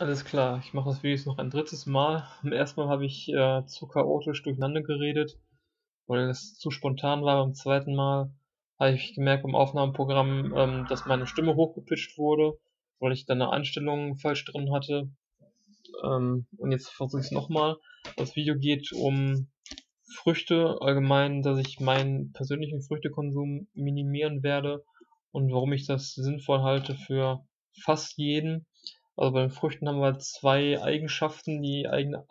Alles klar, ich mache das Video noch ein drittes Mal. Beim ersten Mal habe ich äh, zu chaotisch durcheinander geredet, weil es zu spontan war. Beim zweiten Mal habe ich gemerkt beim Aufnahmeprogramm, ähm, dass meine Stimme hochgepitcht wurde, weil ich dann eine Einstellung falsch drin hatte. Ähm, und jetzt versuche ich es nochmal. Das Video geht um Früchte, allgemein, dass ich meinen persönlichen Früchtekonsum minimieren werde und warum ich das sinnvoll halte für fast jeden also bei den Früchten haben wir zwei Eigenschaften. Die, eigene,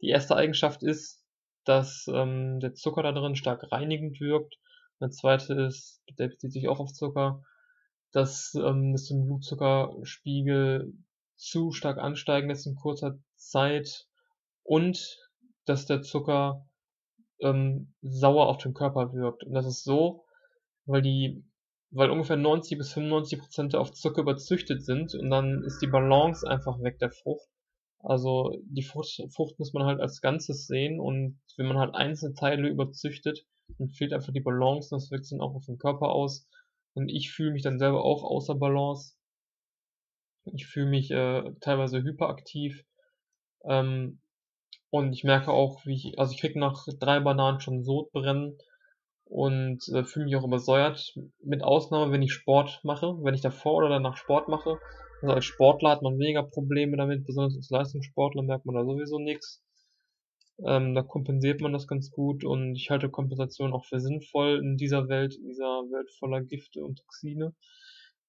die erste Eigenschaft ist, dass ähm, der Zucker da drin stark reinigend wirkt. Der zweite ist, der bezieht sich auch auf Zucker, dass ähm, es den Blutzuckerspiegel zu stark ansteigen lässt in kurzer Zeit und dass der Zucker ähm, sauer auf den Körper wirkt. Und das ist so, weil die weil ungefähr 90 bis 95 Prozent auf Zucker überzüchtet sind und dann ist die Balance einfach weg der Frucht. Also die Frucht, Frucht muss man halt als Ganzes sehen und wenn man halt einzelne Teile überzüchtet, dann fehlt einfach die Balance und das wirkt dann auch auf den Körper aus. Und ich fühle mich dann selber auch außer Balance. Ich fühle mich äh, teilweise hyperaktiv. Ähm, und ich merke auch, wie ich, also ich krieg nach drei Bananen schon Sodbrennen und äh, fühle mich auch übersäuert, mit Ausnahme, wenn ich Sport mache, wenn ich davor oder danach Sport mache. Also als Sportler hat man weniger Probleme damit, besonders als Leistungssportler merkt man da sowieso nichts. Ähm, da kompensiert man das ganz gut und ich halte Kompensation auch für sinnvoll in dieser Welt, in dieser Welt voller Gifte und Toxine.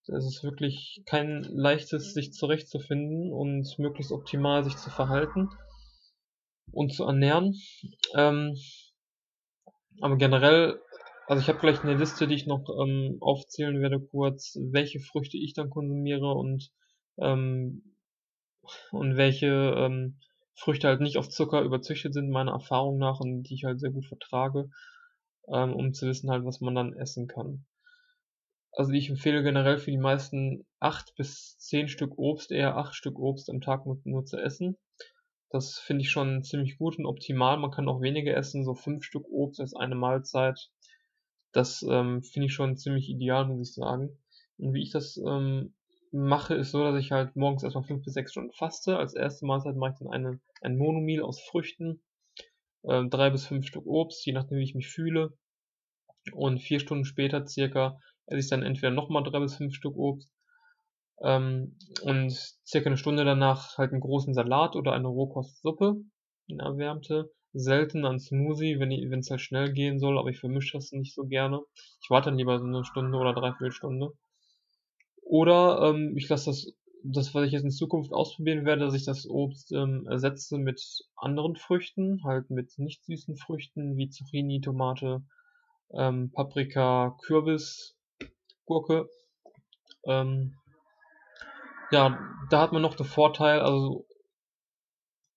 Es ist wirklich kein leichtes, sich zurechtzufinden und möglichst optimal sich zu verhalten und zu ernähren. Ähm, aber generell also ich habe gleich eine Liste, die ich noch ähm, aufzählen werde kurz, welche Früchte ich dann konsumiere und ähm, und welche ähm, Früchte halt nicht auf Zucker überzüchtet sind, meiner Erfahrung nach, und die ich halt sehr gut vertrage, ähm, um zu wissen halt, was man dann essen kann. Also ich empfehle generell für die meisten acht bis zehn Stück Obst, eher acht Stück Obst am Tag nur, nur zu essen. Das finde ich schon ziemlich gut und optimal. Man kann auch weniger essen, so fünf Stück Obst als eine Mahlzeit das ähm, finde ich schon ziemlich ideal, muss ich sagen. Und wie ich das ähm, mache, ist so, dass ich halt morgens erstmal fünf bis sechs Stunden faste. Als erste Mahlzeit mache ich dann eine, ein Monomeal aus Früchten, äh, drei bis fünf Stück Obst, je nachdem wie ich mich fühle. Und vier Stunden später circa esse ich dann entweder nochmal drei bis fünf Stück Obst. Ähm, und circa eine Stunde danach halt einen großen Salat oder eine Rohkostsuppe, eine erwärmte selten an Smoothie, wenn es halt schnell gehen soll, aber ich vermische das nicht so gerne. Ich warte dann lieber so eine Stunde oder dreiviertel Stunde. Oder ähm, ich lasse das, das, was ich jetzt in Zukunft ausprobieren werde, dass ich das Obst ähm, ersetze mit anderen Früchten, halt mit nicht süßen Früchten wie Zucchini, Tomate, ähm, Paprika, Kürbis, Gurke. Ähm, ja, da hat man noch den Vorteil, also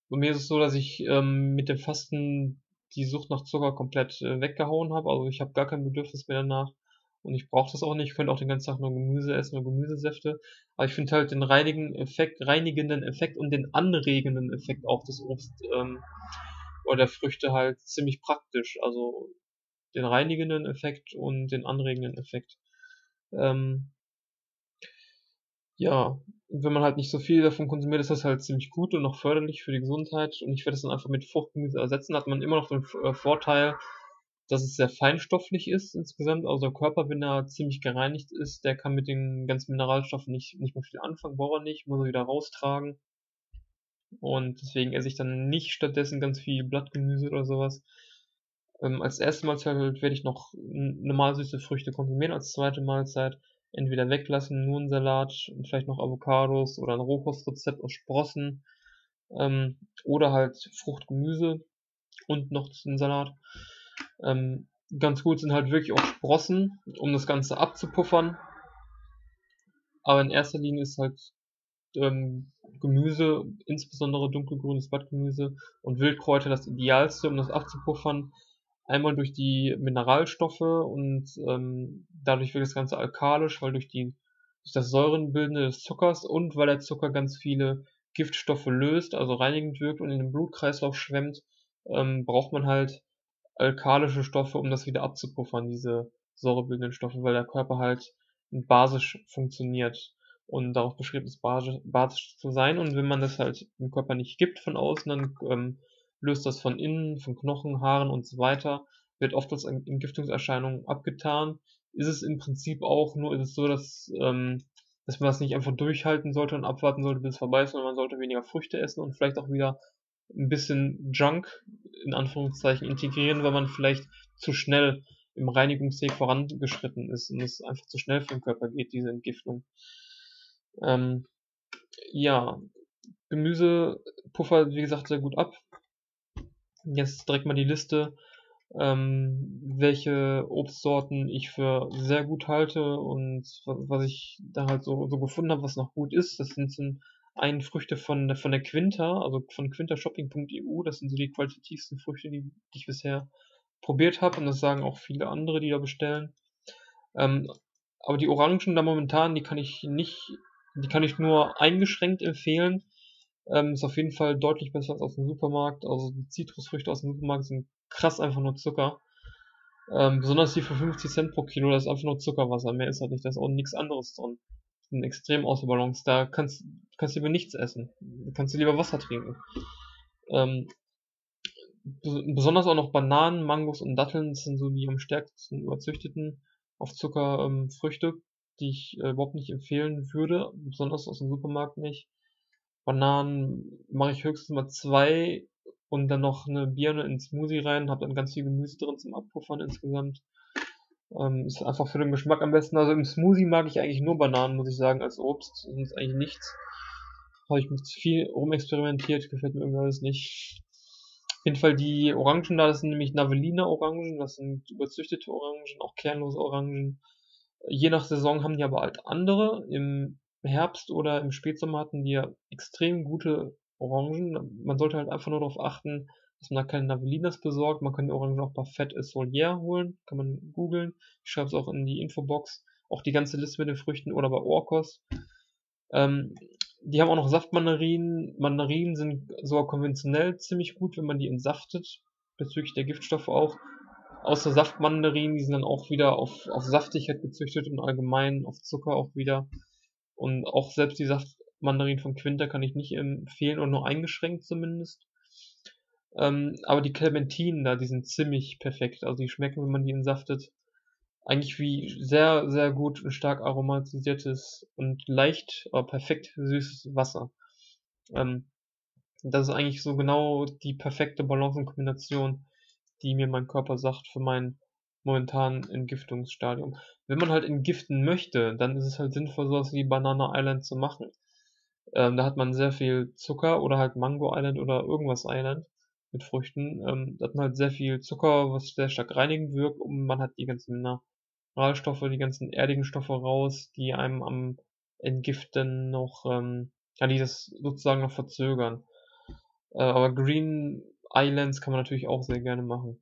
bei mir ist es so, dass ich ähm, mit dem Fasten die Sucht nach Zucker komplett äh, weggehauen habe. Also ich habe gar kein Bedürfnis mehr danach. Und ich brauche das auch nicht. Ich könnte auch den ganzen Tag nur Gemüse essen, nur Gemüsesäfte. Aber ich finde halt den reinigen Effekt, reinigenden Effekt und den anregenden Effekt auch des Obst ähm, oder der Früchte halt ziemlich praktisch. Also den reinigenden Effekt und den anregenden Effekt. Ähm, ja, wenn man halt nicht so viel davon konsumiert, ist das halt ziemlich gut und noch förderlich für die Gesundheit. Und ich werde es dann einfach mit Fruchtgemüse ersetzen. Da hat man immer noch den äh, Vorteil, dass es sehr feinstofflich ist insgesamt. Also der Körper, wenn er ziemlich gereinigt ist, der kann mit den ganzen Mineralstoffen nicht, nicht mehr viel anfangen, braucht er nicht, muss er wieder raustragen. Und deswegen esse ich dann nicht stattdessen ganz viel Blattgemüse oder sowas. Ähm, als erste Mahlzeit werde ich noch normal süße Früchte konsumieren, als zweite Mahlzeit entweder weglassen, nur einen Salat und vielleicht noch Avocados oder ein Rohkostrezept aus Sprossen ähm, oder halt Fruchtgemüse und noch einen Salat. Ähm, ganz gut sind halt wirklich auch Sprossen, um das Ganze abzupuffern. Aber in erster Linie ist halt ähm, Gemüse, insbesondere dunkelgrünes Blattgemüse und Wildkräuter das idealste, um das abzupuffern. Einmal durch die Mineralstoffe und ähm, dadurch wird das Ganze alkalisch, weil durch die durch das Säurenbildende des Zuckers und weil der Zucker ganz viele Giftstoffe löst, also reinigend wirkt und in den Blutkreislauf schwemmt, ähm, braucht man halt alkalische Stoffe, um das wieder abzupuffern, diese säurebildenden Stoffe, weil der Körper halt basisch funktioniert. und darauf beschrieben ist, basisch zu sein. Und wenn man das halt dem Körper nicht gibt von außen, dann ähm, löst das von innen, von Knochen, Haaren und so weiter, wird oft als Entgiftungserscheinung abgetan. Ist es im Prinzip auch, nur ist es so, dass, ähm, dass man das nicht einfach durchhalten sollte und abwarten sollte, bis es vorbei ist, sondern man sollte weniger Früchte essen und vielleicht auch wieder ein bisschen Junk in Anführungszeichen integrieren, weil man vielleicht zu schnell im Reinigungsweg vorangeschritten ist und es einfach zu schnell für den Körper geht, diese Entgiftung. Ähm, ja, Gemüse puffert, wie gesagt, sehr gut ab. Jetzt direkt mal die Liste, ähm, welche Obstsorten ich für sehr gut halte und was ich da halt so, so gefunden habe, was noch gut ist. Das sind zum einen Früchte von, von der Quinta, also von quintashopping.eu. Das sind so die qualitativsten Früchte, die, die ich bisher probiert habe und das sagen auch viele andere, die da bestellen. Ähm, aber die Orangen da momentan, die kann ich nicht, die kann ich nur eingeschränkt empfehlen. Ähm, ist auf jeden Fall deutlich besser als aus dem Supermarkt. Also die Zitrusfrüchte aus dem Supermarkt sind krass einfach nur Zucker. Ähm, besonders die für 50 Cent pro Kilo, das ist einfach nur Zuckerwasser. Mehr ist halt nicht, da ist auch nichts anderes drin. Sind extrem ausgebalanced. Da kannst, kannst du lieber nichts essen. Kannst du lieber Wasser trinken. Ähm, besonders auch noch Bananen, Mangos und Datteln sind so die am stärksten überzüchteten auf Zucker ähm, Früchte, die ich äh, überhaupt nicht empfehlen würde, besonders aus dem Supermarkt nicht. Bananen mache ich höchstens mal zwei und dann noch eine Birne ins Smoothie rein, habe dann ganz viel Gemüse drin zum Abpuffern insgesamt. Ähm, ist einfach für den Geschmack am besten. Also im Smoothie mag ich eigentlich nur Bananen, muss ich sagen, als Obst. Sonst eigentlich nichts. Habe ich mit viel rumexperimentiert, gefällt mir irgendwie alles nicht jeden Fall die Orangen da, das sind nämlich Navelina Orangen, das sind überzüchtete Orangen, auch kernlose Orangen. Je nach Saison haben die aber halt andere. Im Herbst oder im Spätsommer hatten ja extrem gute Orangen. Man sollte halt einfach nur darauf achten, dass man da keine Navelinas besorgt. Man kann die Orangen auch bei Fett Solier holen, kann man googeln. Ich schreibe es auch in die Infobox. Auch die ganze Liste mit den Früchten oder bei Orkos. Ähm, die haben auch noch Saftmandarinen. Mandarinen sind sogar konventionell ziemlich gut, wenn man die entsaftet, bezüglich der Giftstoffe auch. Außer Saftmandarinen, die sind dann auch wieder auf, auf Saftigkeit gezüchtet und allgemein auf Zucker auch wieder. Und auch selbst die Saftmandarinen von Quinter kann ich nicht empfehlen oder nur eingeschränkt zumindest. Ähm, aber die Clementinen da, die sind ziemlich perfekt. Also die schmecken, wenn man die entsaftet, eigentlich wie sehr, sehr gut und stark aromatisiertes und leicht, aber perfekt süßes Wasser. Ähm, das ist eigentlich so genau die perfekte Balance und Kombination, die mir mein Körper sagt für mein momentanen Entgiftungsstadium. Wenn man halt entgiften möchte, dann ist es halt sinnvoll, sowas wie Banana Island zu machen. Ähm, da hat man sehr viel Zucker oder halt Mango Island oder irgendwas Island mit Früchten. Ähm, da hat man halt sehr viel Zucker, was sehr stark reinigend wirkt und man hat die ganzen Mineralstoffe, die ganzen erdigen Stoffe raus, die einem am Entgiften noch, ähm, ja, die das sozusagen noch verzögern. Äh, aber Green Islands kann man natürlich auch sehr gerne machen.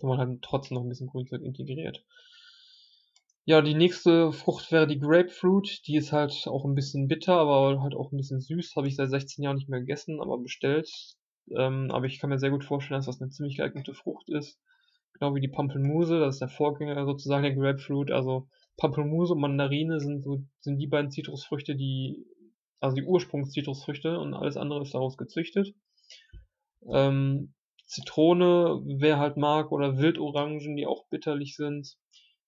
Wenn man halt trotzdem noch ein bisschen Grünzeug integriert. Ja, die nächste Frucht wäre die Grapefruit. Die ist halt auch ein bisschen bitter, aber halt auch ein bisschen süß. Habe ich seit 16 Jahren nicht mehr gegessen, aber bestellt. Ähm, aber ich kann mir sehr gut vorstellen, dass das eine ziemlich geeignete Frucht ist genau wie die Pampelmuse, das ist der Vorgänger sozusagen der Grapefruit. Also Pampelmuse und Mandarine sind so sind die beiden Zitrusfrüchte, die also die Ursprungszitrusfrüchte und alles andere ist daraus gezüchtet. Ähm, Zitrone, wer halt mag, oder Wildorangen, die auch bitterlich sind,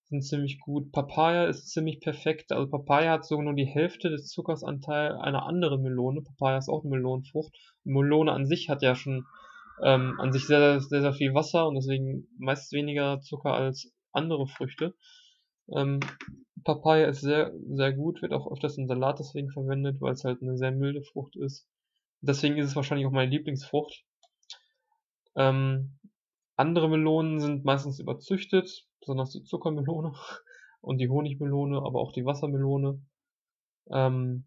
sind ziemlich gut. Papaya ist ziemlich perfekt. Also Papaya hat sogar nur die Hälfte des Zuckersanteils einer anderen Melone. Papaya ist auch eine Melonenfrucht. Melone an sich hat ja schon ähm, an sich sehr, sehr, sehr viel Wasser und deswegen meist weniger Zucker als andere Früchte. Ähm, Papaya ist sehr, sehr gut, wird auch öfters im Salat deswegen verwendet, weil es halt eine sehr milde Frucht ist. Deswegen ist es wahrscheinlich auch meine Lieblingsfrucht. Ähm, andere Melonen sind meistens überzüchtet, besonders die Zuckermelone und die Honigmelone, aber auch die Wassermelone. Ähm,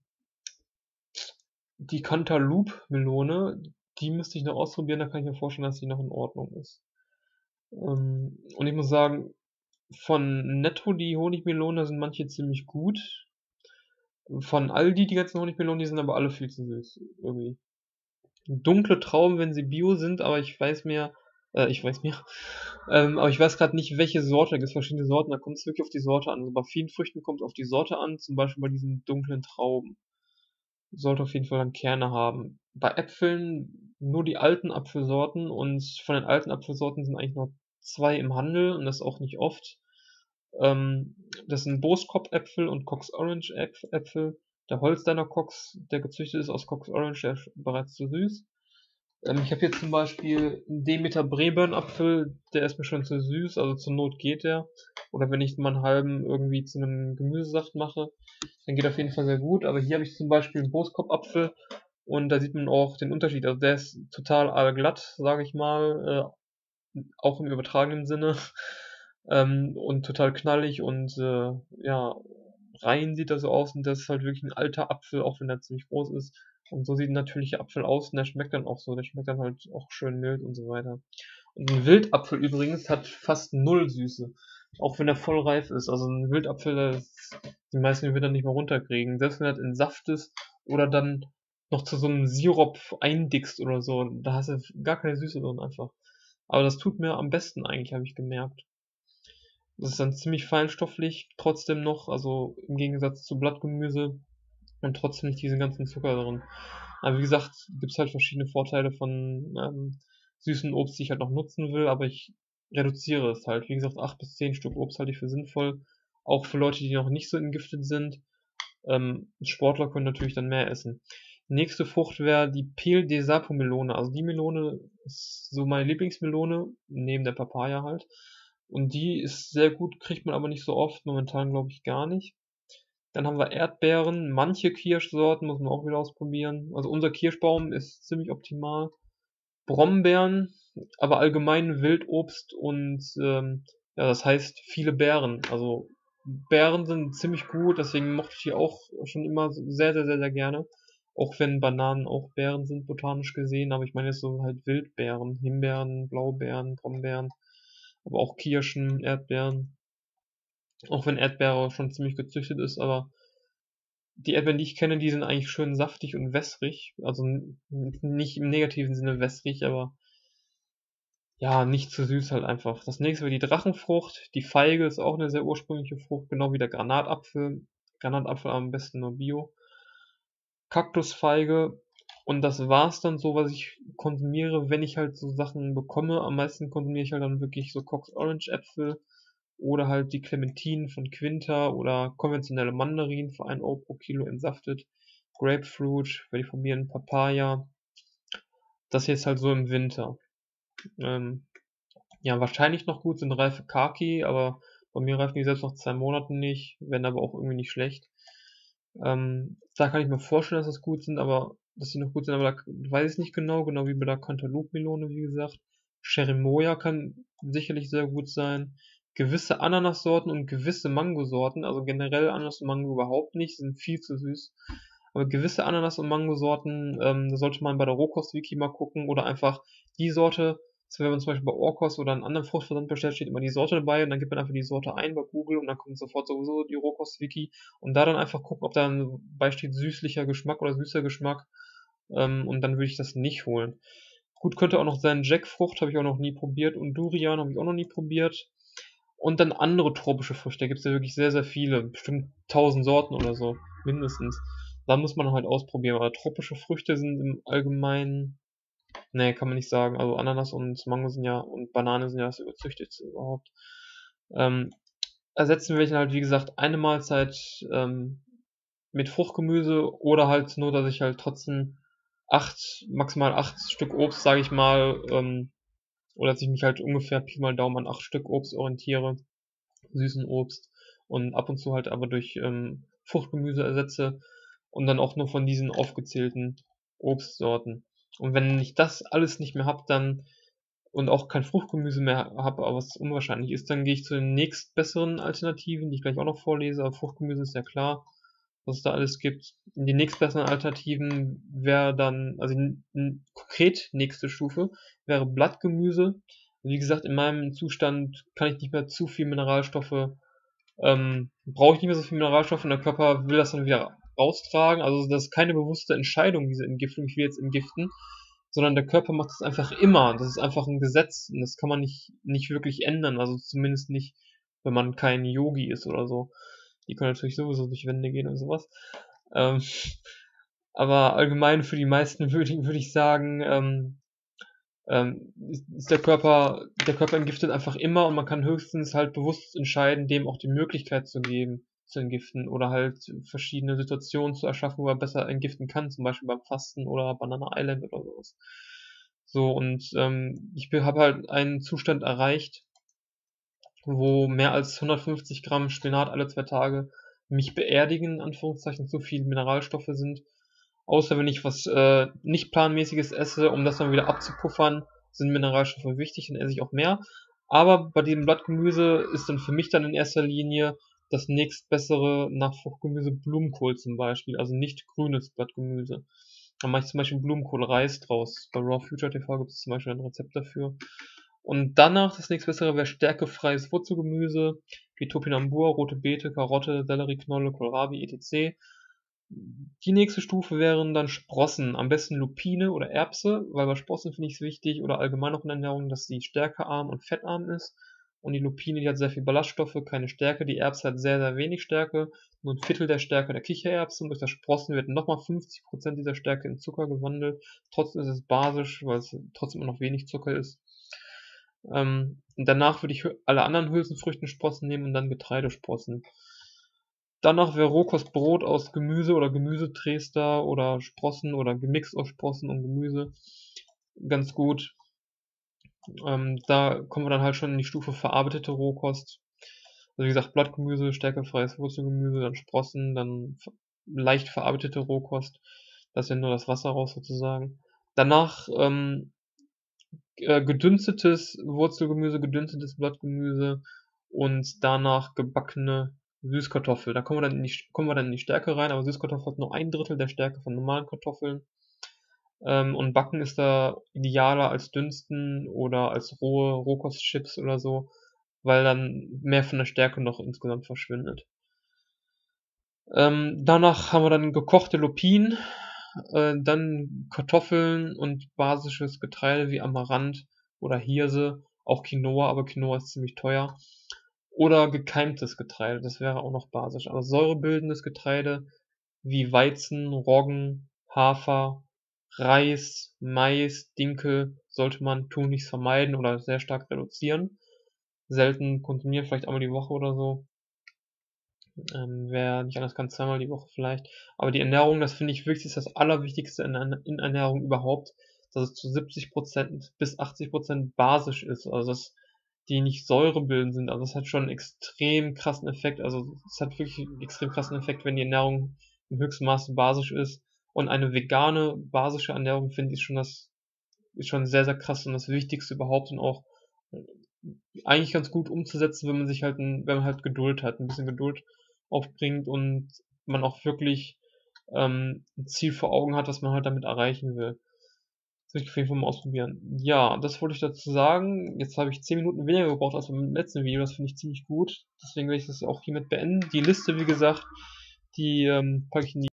die Cantaloupe-Melone, die müsste ich noch ausprobieren, da kann ich mir vorstellen, dass die noch in Ordnung ist. Ähm, und ich muss sagen, von Netto die Honigmelone sind manche ziemlich gut. Von Aldi die ganzen Honigmelonen, die sind aber alle viel zu süß. Irgendwie. Dunkle Trauben, wenn sie bio sind, aber ich weiß mir, Äh, ich weiß mehr. Ähm, aber ich weiß gerade nicht, welche Sorte. Es gibt verschiedene Sorten, da kommt es wirklich auf die Sorte an. Also bei vielen Früchten kommt es auf die Sorte an, zum Beispiel bei diesen dunklen Trauben. Sollte auf jeden Fall dann Kerne haben. Bei Äpfeln nur die alten Apfelsorten und von den alten Apfelsorten sind eigentlich nur zwei im Handel und das auch nicht oft. Ähm, das sind Boskop-Äpfel und Cox Orange Äpfel. Der Holsteiner Cox, der gezüchtet ist aus Cox Orange, der ist bereits zu süß. Ähm, ich habe hier zum Beispiel einen Demeter Breburn-Apfel, der ist mir schon zu süß, also zur Not geht der. Oder wenn ich mal einen halben irgendwie zu einem Gemüsesaft mache, dann geht auf jeden Fall sehr gut. Aber hier habe ich zum Beispiel einen Boskop-Apfel und da sieht man auch den Unterschied. Also der ist total allglatt, sage ich mal, äh, auch im übertragenen Sinne. ähm, und total knallig und äh, ja, rein sieht er so aus und das ist halt wirklich ein alter Apfel, auch wenn er ziemlich groß ist. Und so sieht ein natürlicher Apfel aus und der schmeckt dann auch so. Der schmeckt dann halt auch schön mild und so weiter. Und ein Wildapfel übrigens hat fast null Süße. Auch wenn er voll reif ist. Also ein Wildapfel, das, die meisten wird dann nicht mehr runterkriegen. Selbst wenn er in Saft ist oder dann noch zu so einem Sirup eindickst oder so, da hast du gar keine Süße drin einfach. Aber das tut mir am besten eigentlich, habe ich gemerkt. Das ist dann ziemlich feinstofflich, trotzdem noch, also im Gegensatz zu Blattgemüse und trotzdem nicht diesen ganzen Zucker drin. Aber wie gesagt, gibt es halt verschiedene Vorteile von ähm, süßen Obst, die ich halt noch nutzen will, aber ich reduziere es halt. Wie gesagt, 8 bis 10 Stück Obst halte ich für sinnvoll. Auch für Leute, die noch nicht so entgiftet sind. Ähm, Sportler können natürlich dann mehr essen. Nächste Frucht wäre die Peel de Sapo Melone. Also die Melone ist so meine Lieblingsmelone, neben der Papaya halt. Und die ist sehr gut, kriegt man aber nicht so oft, momentan glaube ich gar nicht. Dann haben wir Erdbeeren, manche Kirschsorten muss man auch wieder ausprobieren. Also unser Kirschbaum ist ziemlich optimal. Brombeeren, aber allgemein Wildobst und ähm, ja, das heißt viele Beeren. Also Beeren sind ziemlich gut, deswegen mochte ich die auch schon immer sehr, sehr, sehr, sehr gerne. Auch wenn Bananen auch Beeren sind, botanisch gesehen, aber ich meine jetzt so halt Wildbeeren, Himbeeren, Blaubeeren, Brombeeren, aber auch Kirschen, Erdbeeren. Auch wenn Erdbeere schon ziemlich gezüchtet ist, aber die Erdbeeren, die ich kenne, die sind eigentlich schön saftig und wässrig. Also nicht im negativen Sinne wässrig, aber ja, nicht zu süß halt einfach. Das nächste wäre die Drachenfrucht. Die Feige ist auch eine sehr ursprüngliche Frucht, genau wie der Granatapfel. Granatapfel am besten nur Bio. Kaktusfeige. Und das war's dann so, was ich konsumiere, wenn ich halt so Sachen bekomme. Am meisten konsumiere ich halt dann wirklich so Cox Orange Äpfel oder halt die Clementinen von Quinta oder konventionelle Mandarinen für 1 Euro pro Kilo entsaftet. Grapefruit, werde ich probieren, Papaya. Das jetzt halt so im Winter. Ähm, ja, wahrscheinlich noch gut sind reife Kaki, aber bei mir reifen die selbst noch zwei Monate nicht, werden aber auch irgendwie nicht schlecht. Ähm, da kann ich mir vorstellen, dass das gut sind, aber dass sie noch gut sind, aber da weiß ich nicht genau, genau wie bei der Cantaloupe-Melone, wie gesagt. Cherimoya kann sicherlich sehr gut sein gewisse Ananassorten und gewisse Mangosorten, also generell Ananas und Mango überhaupt nicht, sind viel zu süß. Aber gewisse Ananas- und Mangosorten, ähm, da sollte man bei der Rohkost-Wiki mal gucken oder einfach die Sorte, wenn man zum Beispiel bei Orkos oder einen anderen Fruchtversand bestellt, steht immer die Sorte dabei und dann gibt man einfach die Sorte ein bei Google und dann kommt sofort sowieso die Rohkost-Wiki und da dann einfach gucken, ob da beisteht süßlicher Geschmack oder süßer Geschmack ähm, und dann würde ich das nicht holen. Gut, könnte auch noch sein Jackfrucht, habe ich auch noch nie probiert und Durian habe ich auch noch nie probiert. Und dann andere tropische Früchte, da gibt es ja wirklich sehr, sehr viele, bestimmt tausend Sorten oder so, mindestens. Da muss man halt ausprobieren. Aber tropische Früchte sind im Allgemeinen, nee, kann man nicht sagen. Also Ananas und Mango sind ja, und Banane sind ja das überzüchtigste überhaupt. Ähm, ersetzen wir halt, wie gesagt, eine Mahlzeit ähm, mit Fruchtgemüse oder halt nur, dass ich halt trotzdem acht, maximal acht Stück Obst, sage ich mal, ähm, oder dass ich mich halt ungefähr Pi mal Daumen an acht Stück Obst orientiere, süßen Obst und ab und zu halt aber durch ähm, Fruchtgemüse ersetze und dann auch nur von diesen aufgezählten Obstsorten. Und wenn ich das alles nicht mehr habe, dann und auch kein Fruchtgemüse mehr habe, aber was unwahrscheinlich ist, dann gehe ich zu den nächstbesseren Alternativen, die ich gleich auch noch vorlese. Aber Fruchtgemüse ist ja klar was es da alles gibt. Die nächstbesseren Alternativen wäre dann, also konkret nächste Stufe, wäre Blattgemüse. Wie gesagt, in meinem Zustand kann ich nicht mehr zu viel Mineralstoffe, ähm, brauche ich nicht mehr so viel Mineralstoffe und der Körper will das dann wieder raustragen. Also das ist keine bewusste Entscheidung, diese Entgiftung, ich will jetzt entgiften, sondern der Körper macht das einfach immer. Das ist einfach ein Gesetz und das kann man nicht, nicht wirklich ändern, also zumindest nicht, wenn man kein Yogi ist oder so. Die können natürlich sowieso durch Wände gehen und sowas. Ähm, aber allgemein für die meisten würde ich, würd ich sagen, ähm, ähm, ist der Körper, der Körper entgiftet einfach immer und man kann höchstens halt bewusst entscheiden, dem auch die Möglichkeit zu geben, zu entgiften oder halt verschiedene Situationen zu erschaffen, wo er besser entgiften kann, zum Beispiel beim Fasten oder Banana Island oder sowas. So, und ähm, ich habe halt einen Zustand erreicht, wo mehr als 150 Gramm Spinat alle zwei Tage mich beerdigen, in Anführungszeichen, zu viel Mineralstoffe sind. Außer wenn ich was äh, nicht planmäßiges esse, um das dann wieder abzupuffern, sind Mineralstoffe wichtig, dann esse ich auch mehr. Aber bei dem Blattgemüse ist dann für mich dann in erster Linie das nächstbessere Nachfruchtgemüse Blumenkohl zum Beispiel, also nicht grünes Blattgemüse. Da mache ich zum Beispiel Blumenkohl-Reis draus. Bei Raw Future TV gibt es zum Beispiel ein Rezept dafür. Und danach das nächstbessere wäre stärkefreies Wurzelgemüse, wie Topinambur, rote Beete, Karotte, Sellerieknolle, Kohlrabi, etc. Die nächste Stufe wären dann Sprossen, am besten Lupine oder Erbse, weil bei Sprossen finde ich es wichtig oder allgemein auch in Ernährung, dass sie stärkearm und fettarm ist. Und die Lupine, die hat sehr viel Ballaststoffe, keine Stärke. Die Erbse hat sehr, sehr wenig Stärke, nur ein Viertel der Stärke der Kichererbse. Und durch das Sprossen wird nochmal 50% dieser Stärke in Zucker gewandelt. Trotzdem ist es basisch, weil es trotzdem immer noch wenig Zucker ist. Ähm, danach würde ich alle anderen Hülsenfrüchtensprossen nehmen und dann Getreidesprossen. Danach wäre Rohkostbrot aus Gemüse oder Gemüsetrester oder Sprossen oder gemixt aus Sprossen und Gemüse ganz gut. Ähm, da kommen wir dann halt schon in die Stufe verarbeitete Rohkost. Also wie gesagt, Blattgemüse, stärkefreies Wurzelgemüse, dann Sprossen, dann leicht verarbeitete Rohkost. Das ja nur das Wasser raus sozusagen. Danach ähm, äh, gedünstetes Wurzelgemüse, gedünstetes Blattgemüse und danach gebackene Süßkartoffel. Da kommen wir dann in die, kommen wir dann in die Stärke rein, aber Süßkartoffel hat nur ein Drittel der Stärke von normalen Kartoffeln. Ähm, und Backen ist da idealer als Dünsten oder als rohe Rohkostchips oder so, weil dann mehr von der Stärke noch insgesamt verschwindet. Ähm, danach haben wir dann gekochte Lupinen, äh, dann Kartoffeln und basisches Getreide wie Amaranth oder Hirse, auch Quinoa, aber Quinoa ist ziemlich teuer. Oder gekeimtes Getreide, das wäre auch noch basisch. Aber säurebildendes Getreide wie Weizen, Roggen, Hafer, Reis, Mais, Dinkel sollte man tunlichst vermeiden oder sehr stark reduzieren. Selten konsumieren, vielleicht einmal die Woche oder so. Ähm, wer nicht anders kann, zweimal die Woche vielleicht. Aber die Ernährung, das finde ich wirklich ist das Allerwichtigste in, in Ernährung überhaupt, dass es zu 70% bis 80% basisch ist. Also dass die nicht säurebildend sind. Also es hat schon einen extrem krassen Effekt. Also es hat wirklich einen extrem krassen Effekt, wenn die Ernährung im höchsten Maße basisch ist. Und eine vegane, basische Ernährung finde ich schon das, ist schon sehr, sehr krass und das Wichtigste überhaupt und auch äh, eigentlich ganz gut umzusetzen, wenn man sich halt, ein, wenn man halt Geduld hat, ein bisschen Geduld aufbringt und man auch wirklich ähm, ein Ziel vor Augen hat, was man halt damit erreichen will. Das will ich auf jeden Fall mal ausprobieren. Ja, das wollte ich dazu sagen. Jetzt habe ich 10 Minuten weniger gebraucht als beim letzten Video. Das finde ich ziemlich gut. Deswegen werde ich das auch hiermit beenden. Die Liste, wie gesagt, die ähm, packe ich in die